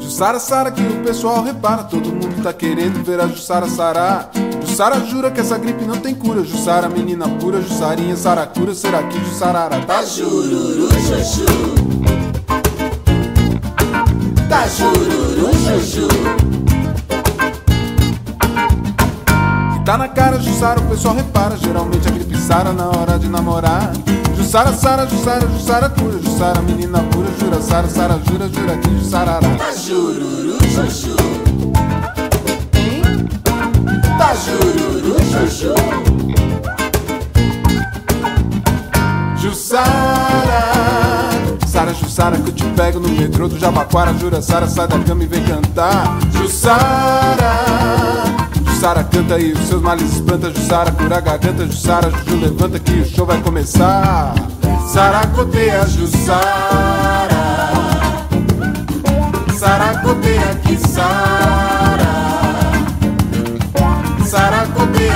Jussara Sara que o pessoal repara, todo mundo tá querendo ver a Jussara Sará. Jussara jura que essa gripe não tem cura. Jussara, menina pura, Jussarinha, Saracura, será que Jussarara tá jururu, chuchu? Tá jururu. E tá na cara, Jussara, o pessoal repara. Geralmente a gripe sara na hora de namorar. Jussara, Sara, Jussara, Jussara cura, Jussara, menina pura, jura, Sara, Sara, jura, jura que Jussarará. Tá jururu, chuchu. Jururu, chuchu. Jussara, Sara, Jussara, que eu te pego no metrô do Jabaquara, jura, Sara, sai da cama e vem cantar. Jussara. Jussara canta e os seus males espanta Jussara cura a garganta Jussara, Juju levanta que o show vai começar Saracoteia Jussara Saracoteia que Sara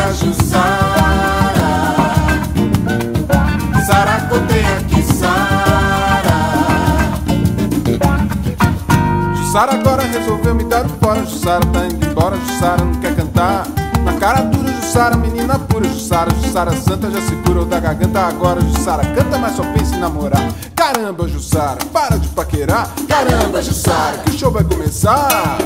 Saracoteia Jussara Saracoteia que Sara. Jussara agora resolveu me dar o fora. Jussara tá indo embora Jussara não quer cantar. Na cara dura Jussara, menina pura. Jussara, Jussara santa já se curou da garganta. Agora Jussara canta, mas só pensa em namorar. Caramba Jussara, para de paquerar. Caramba Jussara, que o show vai começar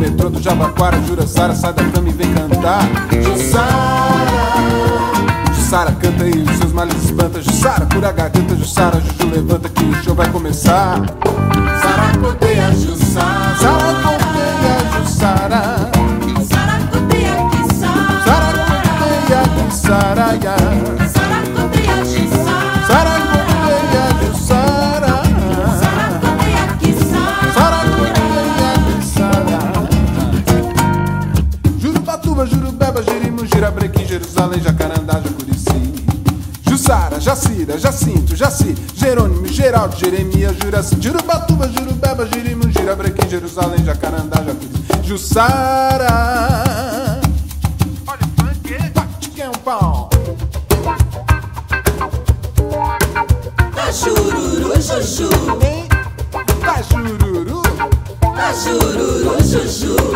metrô do Jabaquara Jura Sara, sai da cama e vem cantar. Jussara Jussara canta e os seus males espanta. Jussara cura a garganta Jussara, Juju levanta que o show vai começar. Saracoteia Jussara. Saracoteia Jurubeba, Jerimu, Jirabrequim, Jerusalém, Jacarandá, Jacurici. Jussara, Jacira, Jacinto, Jaci, Jerônimo, Geraldo, Jeremias, Juraci. Jurubatuba, Jurubeba, Jerimu, Jirabrequim, Jerusalém, Jacarandá, Jacurici. Jussara. Olha o funk, Pati, é um pau tá jururu, Hein? Tá jururu tá jururu, chuchu,